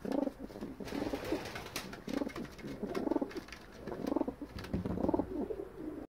Whoa.